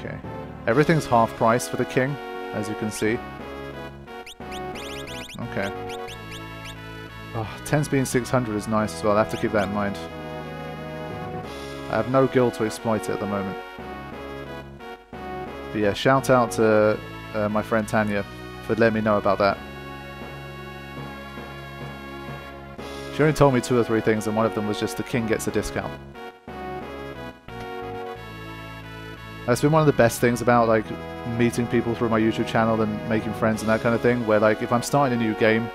Okay. Everything's half price for the king, as you can see. Okay. Oh, 10's being 600 is nice as well. I have to keep that in mind. I have no gil to exploit it at the moment. But yeah, shout out to uh, my friend Tanya for letting me know about that. She only told me two or three things, and one of them was just the king gets a discount. That's been one of the best things about like meeting people through my YouTube channel and making friends and that kind of thing. Where like if I'm starting a new game,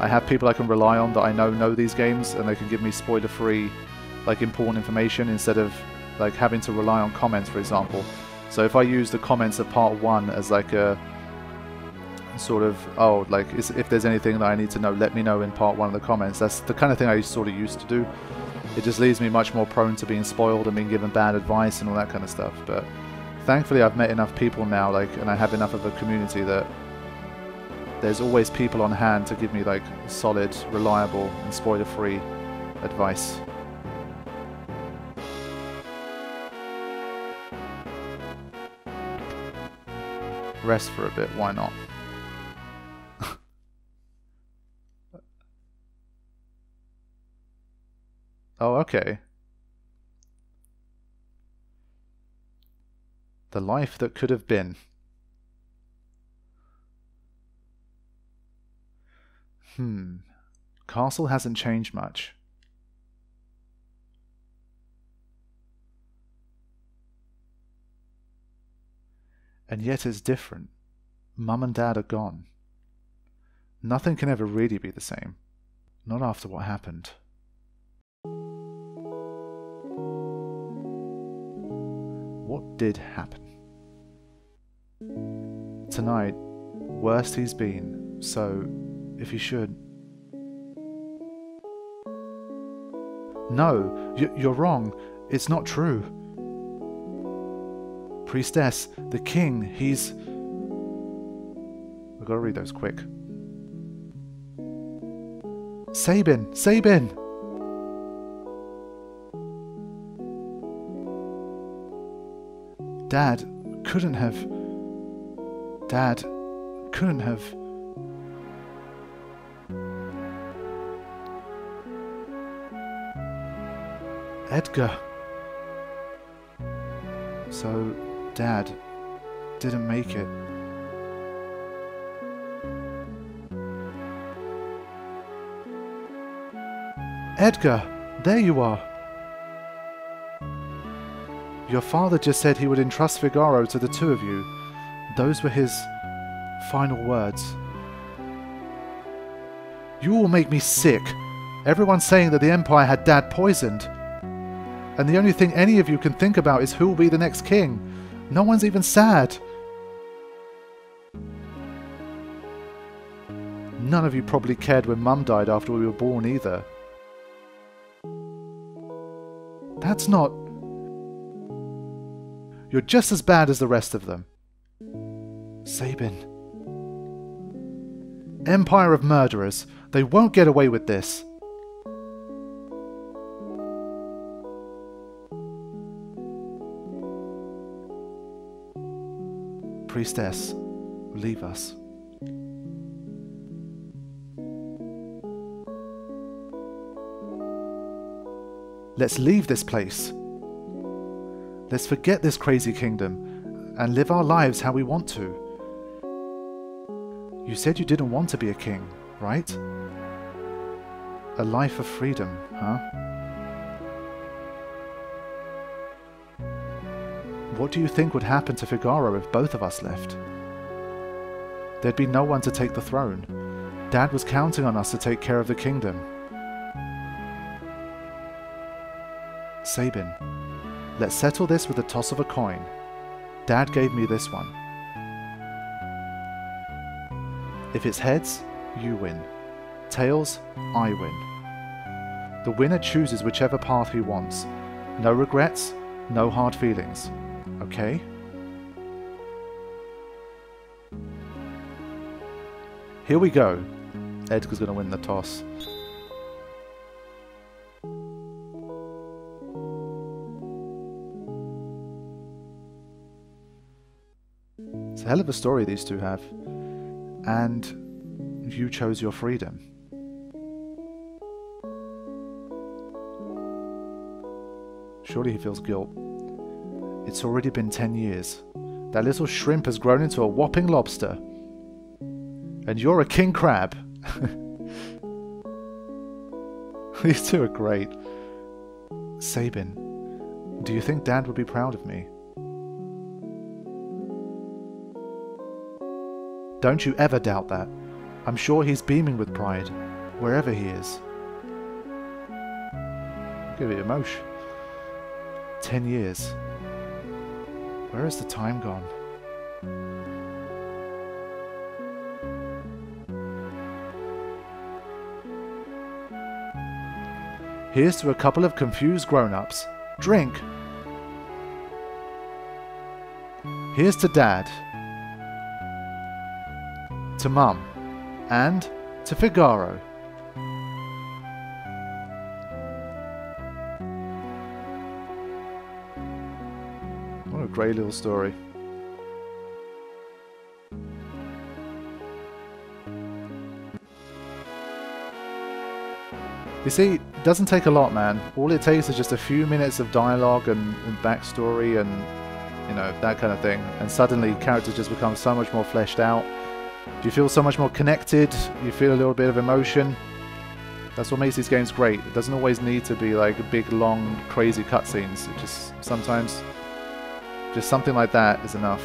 I have people I can rely on that I know know these games, and they can give me spoiler-free, like important information instead of like having to rely on comments, for example. So if I use the comments of part one as like a sort of oh like if there's anything that I need to know, let me know in part one of the comments. That's the kind of thing I sort of used to do. It just leaves me much more prone to being spoiled and being given bad advice and all that kind of stuff. But thankfully, I've met enough people now, like, and I have enough of a community that there's always people on hand to give me like solid, reliable, and spoiler-free advice. Rest for a bit, why not? Oh, okay. The life that could have been. Hmm. Castle hasn't changed much. And yet it's different. Mum and Dad are gone. Nothing can ever really be the same. Not after what happened. What did happen? Tonight, worst he's been, so if he should. No, you're wrong. It's not true. Priestess, the king, he's. I've got to read those quick. Sabin! Sabin! Dad couldn't have. Dad couldn't have. Edgar. So, Dad didn't make it. Edgar, there you are. Your father just said he would entrust Figaro to the two of you. Those were his final words. You all make me sick. Everyone's saying that the Empire had Dad poisoned. And the only thing any of you can think about is who will be the next king. No one's even sad. None of you probably cared when Mum died after we were born either. That's not you're just as bad as the rest of them. Sabin. Empire of murderers. They won't get away with this. Priestess, leave us. Let's leave this place. Let's forget this crazy kingdom and live our lives how we want to. You said you didn't want to be a king, right? A life of freedom, huh? What do you think would happen to Figaro if both of us left? There'd be no one to take the throne. Dad was counting on us to take care of the kingdom. Sabin, Let's settle this with a toss of a coin. Dad gave me this one. If it's heads, you win. Tails, I win. The winner chooses whichever path he wants. No regrets, no hard feelings. Okay? Here we go. Edgar's going to win the toss. Hell of a story these two have. And you chose your freedom. Surely he feels guilt. It's already been ten years. That little shrimp has grown into a whopping lobster. And you're a king crab. These two are great. Sabin, do you think Dad would be proud of me? Don't you ever doubt that. I'm sure he's beaming with pride, wherever he is. Give it emotion. Ten years. Where has the time gone? Here's to a couple of confused grown-ups. Drink! Here's to Dad. To Mum. And to Figaro. What a great little story. You see, it doesn't take a lot, man. All it takes is just a few minutes of dialogue and, and backstory and, you know, that kind of thing. And suddenly characters just become so much more fleshed out. You feel so much more connected. You feel a little bit of emotion. That's what makes these games great. It doesn't always need to be like big, long, crazy cutscenes. It just sometimes, just something like that is enough.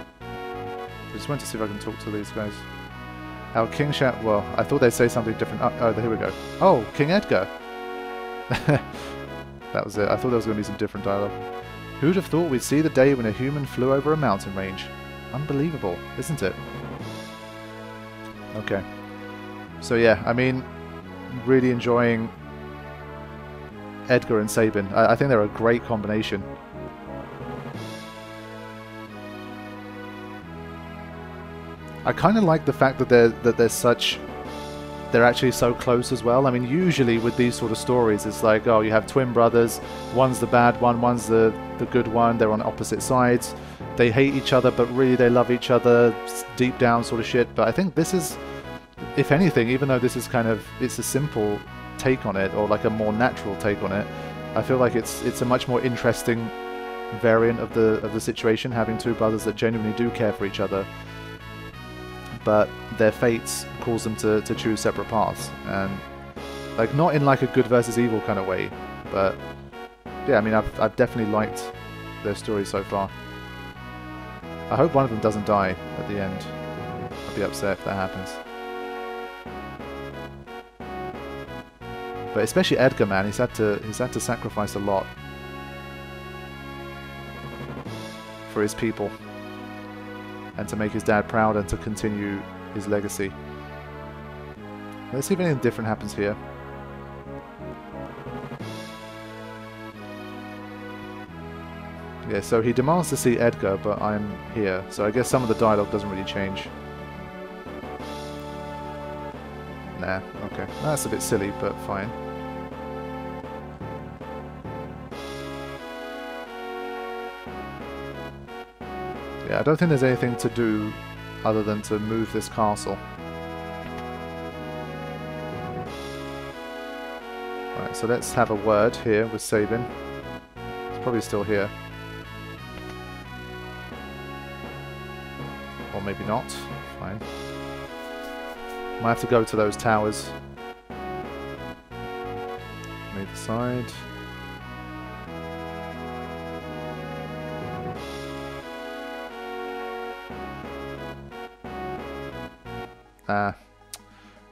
I just went to see if I can talk to these guys. Our King Shat. Well, I thought they'd say something different. Oh, oh here we go. Oh, King Edgar. that was it. I thought there was going to be some different dialogue. Who'd have thought we'd see the day when a human flew over a mountain range? Unbelievable, isn't it? Okay. So yeah, I mean, really enjoying Edgar and Sabin. I, I think they're a great combination. I kind of like the fact that they're that they're such they're actually so close as well. I mean, usually with these sort of stories, it's like, oh, you have twin brothers, one's the bad one, one's the the good one. They're on opposite sides. They hate each other, but really they love each other deep down, sort of shit. But I think this is, if anything, even though this is kind of it's a simple take on it or like a more natural take on it, I feel like it's it's a much more interesting variant of the of the situation, having two brothers that genuinely do care for each other but their fates cause them to, to choose separate paths. And, like, not in, like, a good versus evil kind of way, but, yeah, I mean, I've, I've definitely liked their story so far. I hope one of them doesn't die at the end. I'd be upset if that happens. But especially Edgar, man, he's had to he's had to sacrifice a lot for his people and to make his dad proud and to continue his legacy. Let's see if anything different happens here. Yeah, so he demands to see Edgar, but I'm here, so I guess some of the dialogue doesn't really change. Nah, okay. That's a bit silly, but fine. Yeah, I don't think there's anything to do other than to move this castle. Right, so let's have a word here with Sabin. It's probably still here. Or maybe not. Fine. Might have to go to those towers. Move aside. Uh,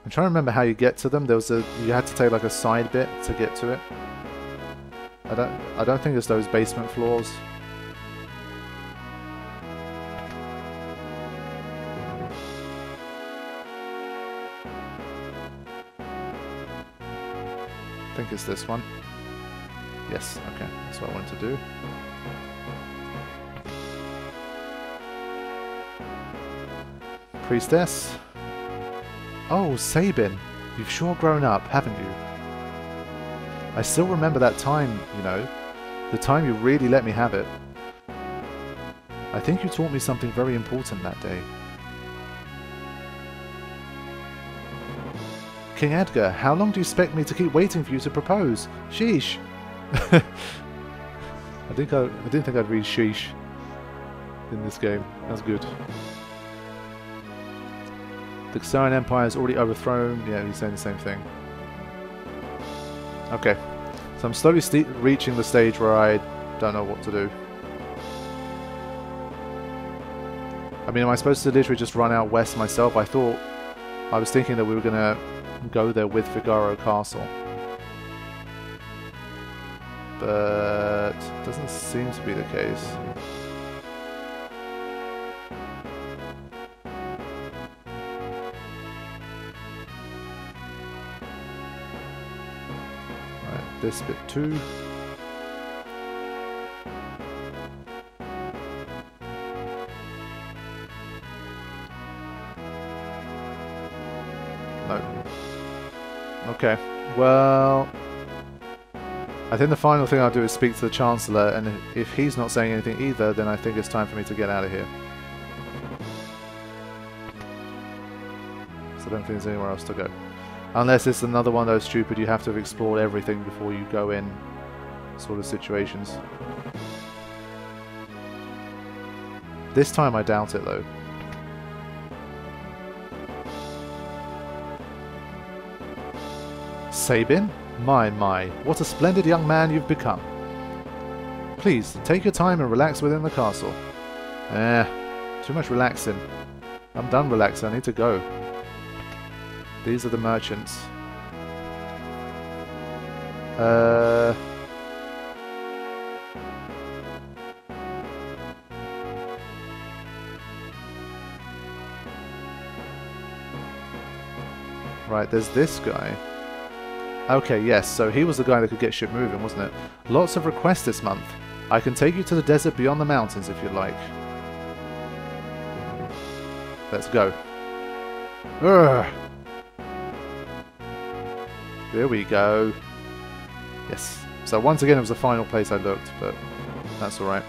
I'm trying to remember how you get to them. There was a you had to take like a side bit to get to it. I don't I don't think it's those basement floors. I think it's this one. Yes, okay, that's what I wanted to do. Priestess. Oh, Sabin, you've sure grown up, haven't you? I still remember that time, you know. The time you really let me have it. I think you taught me something very important that day. King Edgar, how long do you expect me to keep waiting for you to propose? Sheesh. I think I, I didn't think I'd read sheesh in this game. That's good. The Xarian Empire is already overthrown. Yeah, he's saying the same thing. Okay. So I'm slowly reaching the stage where I don't know what to do. I mean, am I supposed to literally just run out west myself? I thought... I was thinking that we were going to go there with Figaro Castle. But doesn't seem to be the case. This bit too. No. Okay, well... I think the final thing I'll do is speak to the Chancellor, and if he's not saying anything either, then I think it's time for me to get out of here. So I don't think there's anywhere else to go. Unless it's another one of those stupid you have to have explored everything before you go in sort of situations. This time I doubt it though. Sabin? My, my, what a splendid young man you've become. Please, take your time and relax within the castle. Eh, too much relaxing. I'm done relaxing, I need to go. These are the merchants. Uh... Right, there's this guy. Okay, yes, so he was the guy that could get shit moving, wasn't it? Lots of requests this month. I can take you to the desert beyond the mountains if you'd like. Let's go. Urgh. There we go. Yes. So once again, it was the final place I looked, but that's alright.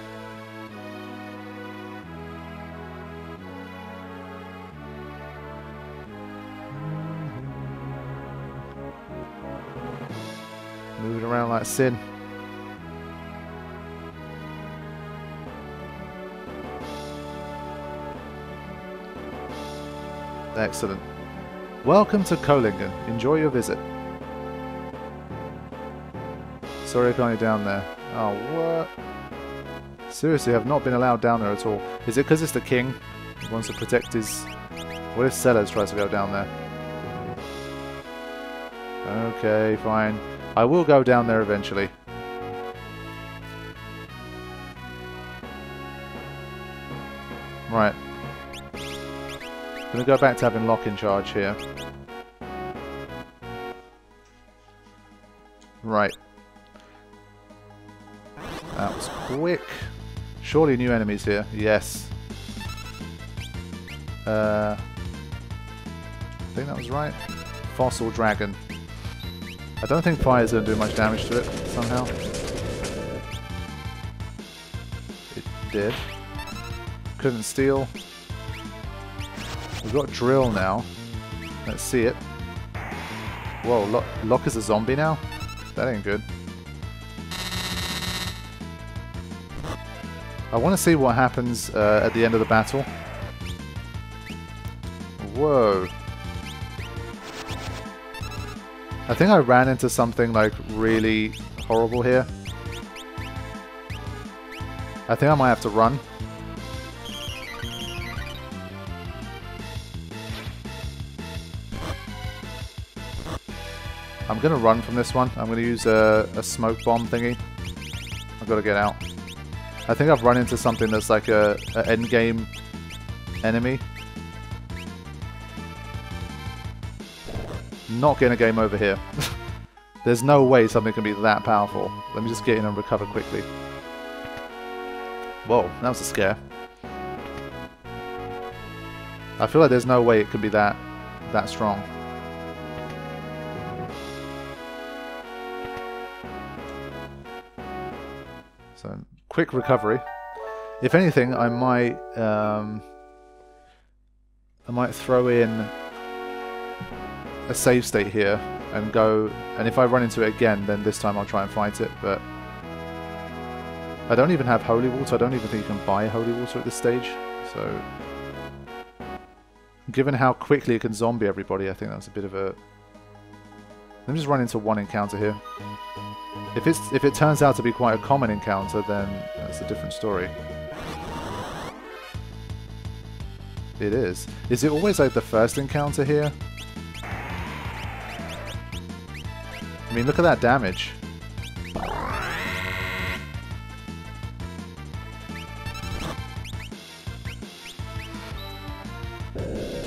Moving around like sin. Excellent. Welcome to Kohlingen. Enjoy your visit. Sorry I can't get down there. Oh, what? Seriously, I've not been allowed down there at all. Is it because it's the king? He wants to protect his... What if Celes tries to go down there? Okay, fine. I will go down there eventually. Right. Gonna go back to having Locke in charge here. That was quick. Surely new enemies here. Yes. Uh, I think that was right. Fossil Dragon. I don't think fire is going to do much damage to it, somehow. It did. Couldn't steal. We've got drill now. Let's see it. Whoa, Locke, Locke is a zombie now? That ain't good. I want to see what happens uh, at the end of the battle. Whoa. I think I ran into something like really horrible here. I think I might have to run. I'm gonna run from this one. I'm gonna use a, a smoke bomb thingy. I've got to get out. I think I've run into something that's like a, a endgame enemy. not getting a game over here. There's no way something can be that powerful. Let me just get in and recover quickly. Whoa, that was a scare. I feel like there's no way it could be that that strong. Quick recovery. If anything, I might um, I might throw in a save state here and go. And if I run into it again, then this time I'll try and fight it. But I don't even have holy water. I don't even think you can buy holy water at this stage. So, given how quickly it can zombie everybody, I think that's a bit of a. Let me just run into one encounter here. If it's if it turns out to be quite a common encounter, then that's a different story. It is. Is it always like the first encounter here? I mean, look at that damage.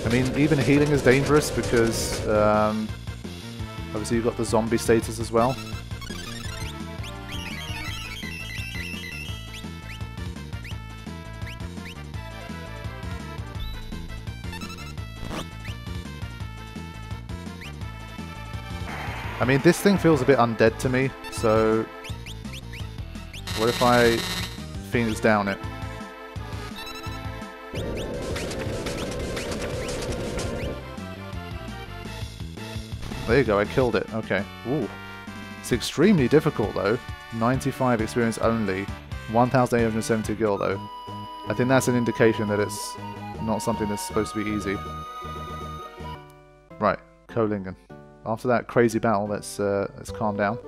I mean, even healing is dangerous because um, obviously you've got the zombie status as well. Mean, this thing feels a bit undead to me, so... What if I Phoenix down it? There you go, I killed it. Okay. Ooh. It's extremely difficult, though. 95 experience only. 1,870 gil, though. I think that's an indication that it's not something that's supposed to be easy. Right, Kohlingen after that crazy battle, let's, uh, let's calm down.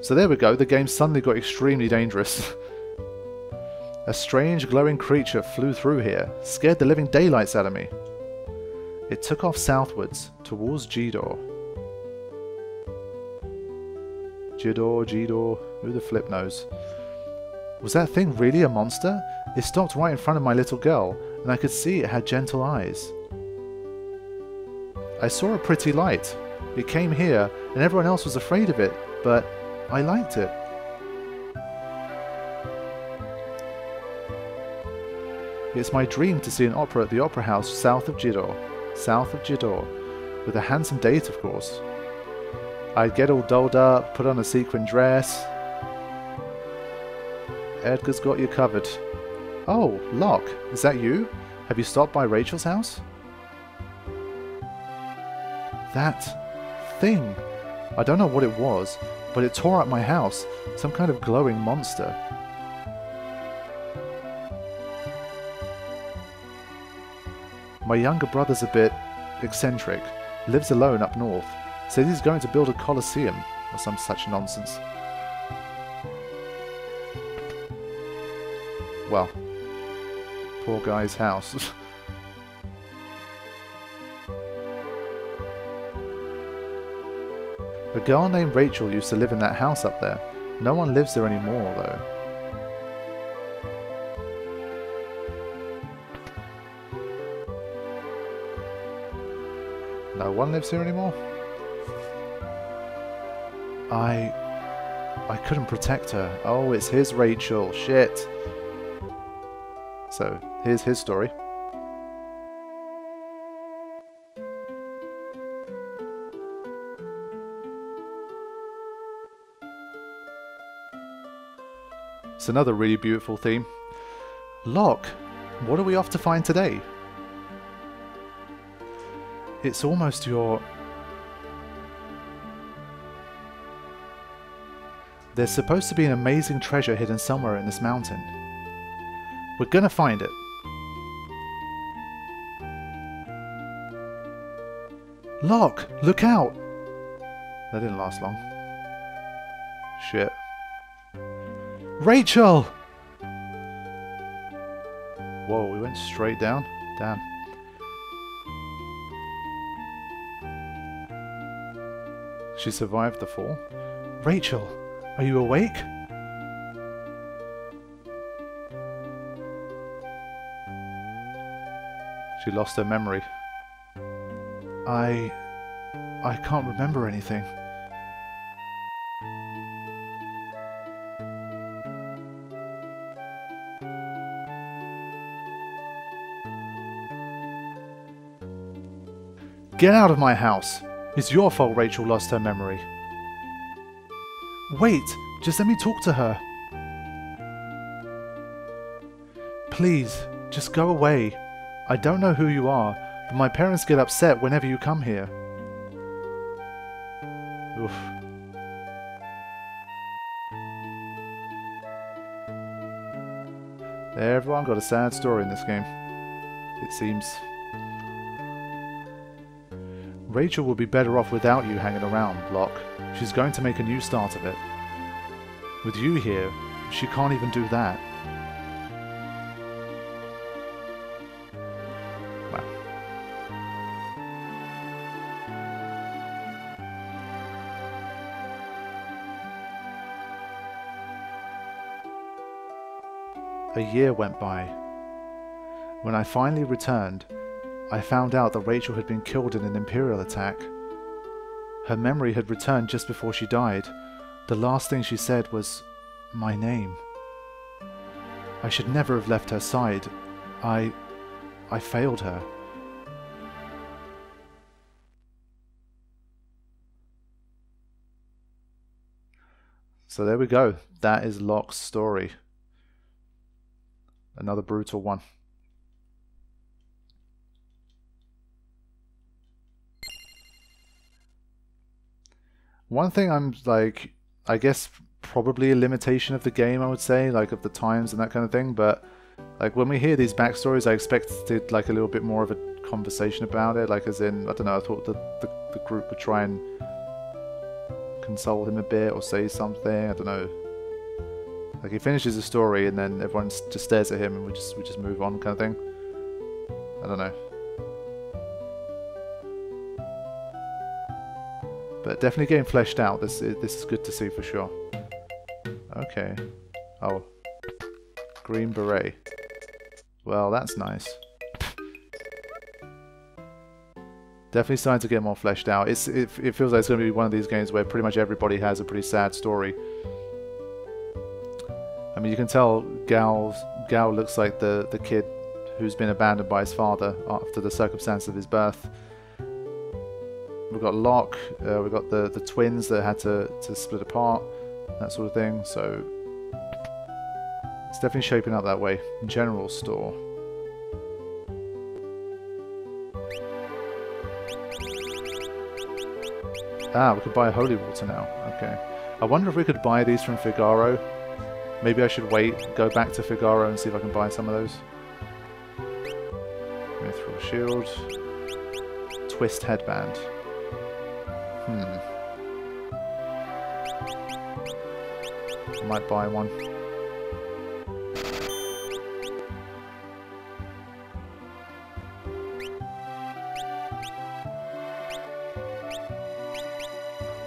So there we go, the game suddenly got extremely dangerous. A strange glowing creature flew through here, scared the living daylights out of me. It took off southwards, towards Jidoor. Jidoor, Jidoor, who the flip knows. Was that thing really a monster? It stopped right in front of my little girl, and I could see it had gentle eyes. I saw a pretty light, it came here, and everyone else was afraid of it, but I liked it. It's my dream to see an opera at the Opera House south of Jidoor, south of Jidoor, with a handsome date, of course. I'd get all dolled up, put on a sequin dress. Edgar's got you covered. Oh, Locke, is that you? Have you stopped by Rachel's house? That thing. I don't know what it was, but it tore up my house. Some kind of glowing monster. My younger brother's a bit eccentric. Lives alone up north. Says he's going to build a coliseum or some such nonsense. Well, poor guy's house. A girl named Rachel used to live in that house up there. No one lives there anymore, though. No one lives here anymore? I... I couldn't protect her. Oh, it's his Rachel. Shit. So, here's his story. Another really beautiful theme. Locke, what are we off to find today? It's almost your... There's supposed to be an amazing treasure hidden somewhere in this mountain. We're gonna find it. Locke, look out! That didn't last long. Rachel! Whoa, we went straight down? Damn. She survived the fall. Rachel, are you awake? She lost her memory. I... I can't remember anything. Get out of my house! It's your fault Rachel lost her memory. Wait, just let me talk to her. Please, just go away. I don't know who you are, but my parents get upset whenever you come here. Oof. Everyone got a sad story in this game. It seems. Rachel will be better off without you hanging around, Locke. She's going to make a new start of it. With you here, she can't even do that. Wow. A year went by. When I finally returned, I found out that Rachel had been killed in an Imperial attack. Her memory had returned just before she died. The last thing she said was, my name. I should never have left her side. I... I failed her. So there we go. That is Locke's story. Another brutal one. One thing I'm like, I guess probably a limitation of the game, I would say, like of the times and that kind of thing, but like when we hear these backstories, I expected like a little bit more of a conversation about it, like as in, I don't know, I thought the, the, the group would try and console him a bit or say something, I don't know. Like he finishes the story and then everyone just stares at him and we just we just move on kind of thing. I don't know. But definitely getting fleshed out. This is, this is good to see for sure. Okay. Oh. Green beret. Well, that's nice. Definitely starting to get more fleshed out. It's it, it feels like it's going to be one of these games where pretty much everybody has a pretty sad story. I mean, you can tell Gal Gal looks like the the kid who's been abandoned by his father after the circumstance of his birth. We've got Locke. Uh, we've got the the twins that had to to split apart, that sort of thing. So it's definitely shaping up that way. General store. Ah, we could buy holy water now. Okay. I wonder if we could buy these from Figaro. Maybe I should wait, go back to Figaro and see if I can buy some of those. Mithril shield. Twist headband. Hmm. I might buy one.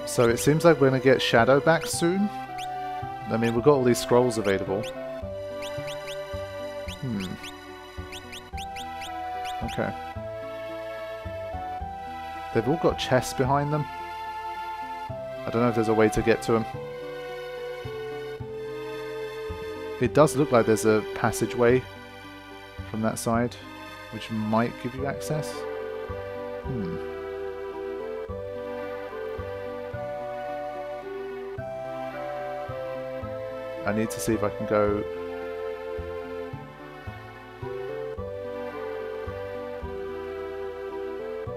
So it seems like we're going to get Shadow back soon. I mean, we've got all these scrolls available. Hmm. Okay. They've all got chests behind them. I don't know if there's a way to get to them. It does look like there's a passageway from that side, which might give you access. Hmm. I need to see if I can go...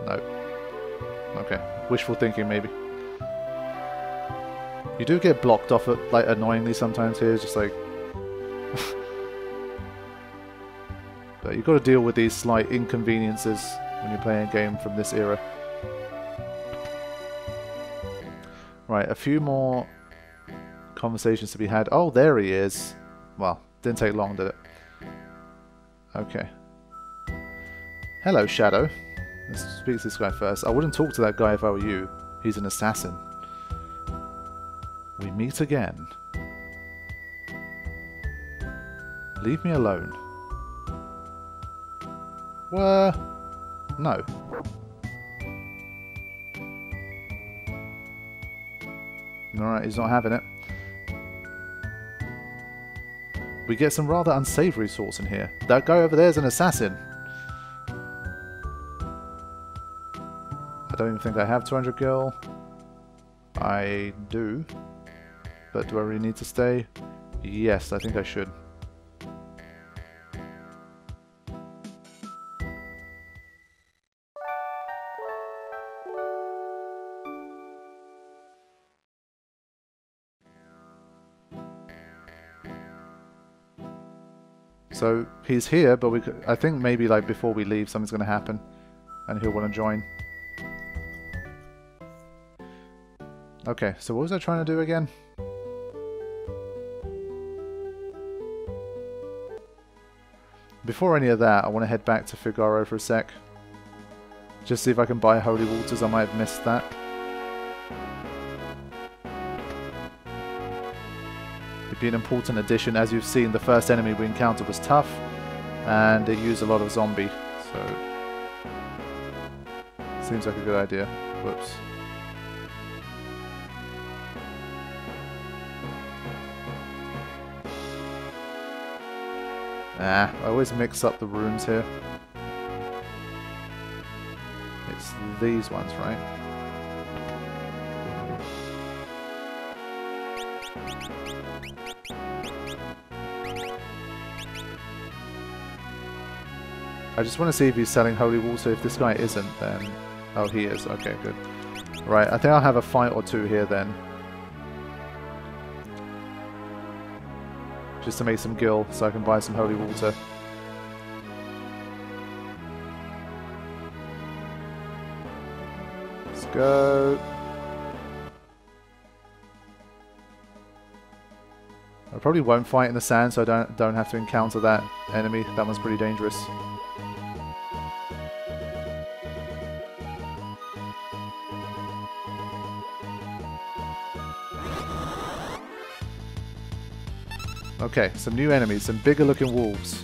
No. Okay. Wishful thinking, maybe. You do get blocked off, like, annoyingly sometimes here, just like... but you've got to deal with these slight inconveniences when you're playing a game from this era. Right, a few more conversations to be had. Oh, there he is. Well, didn't take long, did it? Okay. Hello, Shadow. Let's speak to this guy first. I wouldn't talk to that guy if I were you. He's an assassin. We meet again. Leave me alone. What? No. Alright, he's not having it. We get some rather unsavoury sorts in here. That guy over there is an assassin. I don't even think I have 200 gil. I do. But do I really need to stay? Yes, I think I should. So he's here, but we could, I think maybe like before we leave, something's going to happen, and he'll want to join. Okay, so what was I trying to do again? Before any of that, I want to head back to Figaro for a sec. Just see if I can buy Holy Waters, I might have missed that. It'd be an important addition. As you've seen, the first enemy we encountered was tough, and it used a lot of zombie, so... Seems like a good idea. Whoops. Ah, I always mix up the rooms here. It's these ones, right? I just want to see if he's selling holy water. If this guy isn't, then... Oh, he is. Okay, good. Right, I think I'll have a fight or two here then. Just to make some gil so I can buy some holy water. Let's go. I probably won't fight in the sand so I don't don't have to encounter that enemy. That one's pretty dangerous. Okay, some new enemies, some bigger looking wolves.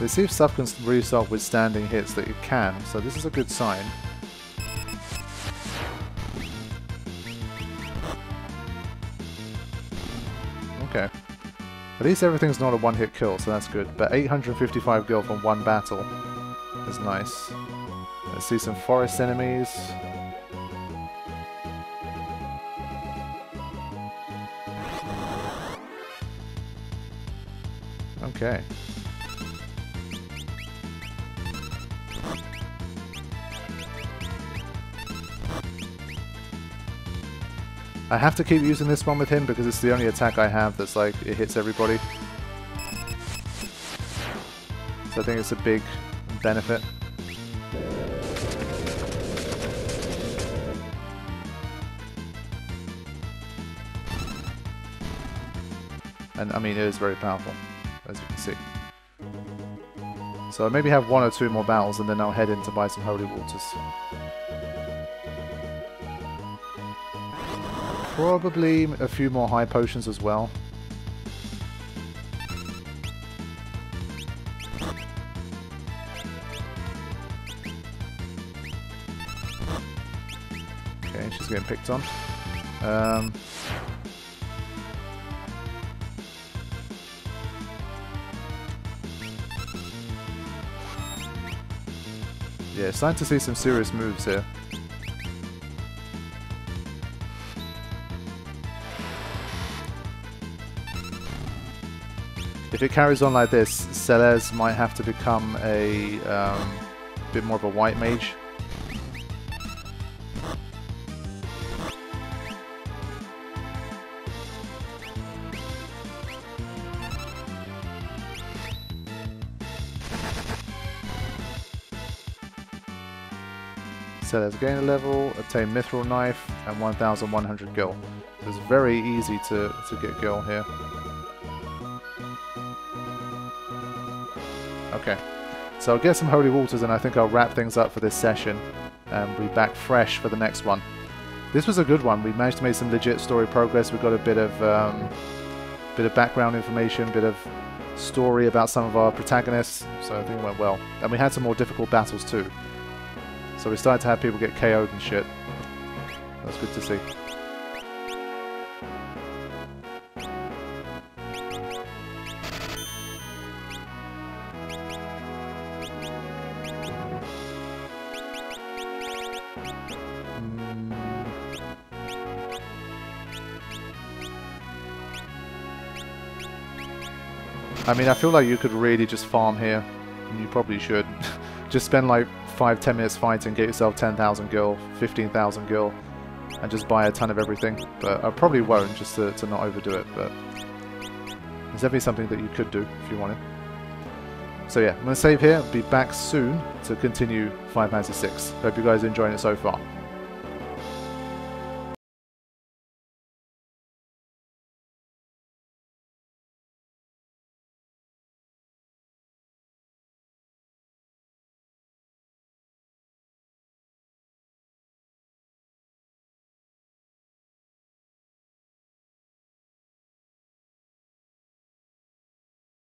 Let's see if stuff can really start withstanding hits that it can, so this is a good sign. Okay. At least everything's not a one-hit kill, so that's good. But 855 gil from one battle is nice. See some forest enemies. Okay. I have to keep using this one with him because it's the only attack I have that's like, it hits everybody. So I think it's a big benefit. And I mean, it is very powerful, as you can see. So maybe have one or two more battles and then I'll head in to buy some holy waters. Probably a few more high potions as well. Okay, she's getting picked on. Um, Yeah, starting to see some serious moves here. If it carries on like this, Celes might have to become a um, bit more of a white mage. Celes gain a level, obtain Mithril Knife, and 1100 gil. It's very easy to, to get gil here. Okay, so I'll get some Holy Waters and I think I'll wrap things up for this session and be back fresh for the next one. This was a good one. We managed to make some legit story progress. We got a bit of um, bit of background information, a bit of story about some of our protagonists, so I think it went well. And we had some more difficult battles too. So we started to have people get KO'd and shit. That's good to see. I mean, I feel like you could really just farm here, and you probably should. just spend like 5-10 minutes fighting, get yourself 10,000 gil, 15,000 gil, and just buy a ton of everything. But I probably won't, just to, to not overdo it, but it's definitely something that you could do if you wanted. So yeah, I'm going to save here, be back soon to continue Final Fantasy 6. Hope you guys are enjoying it so far.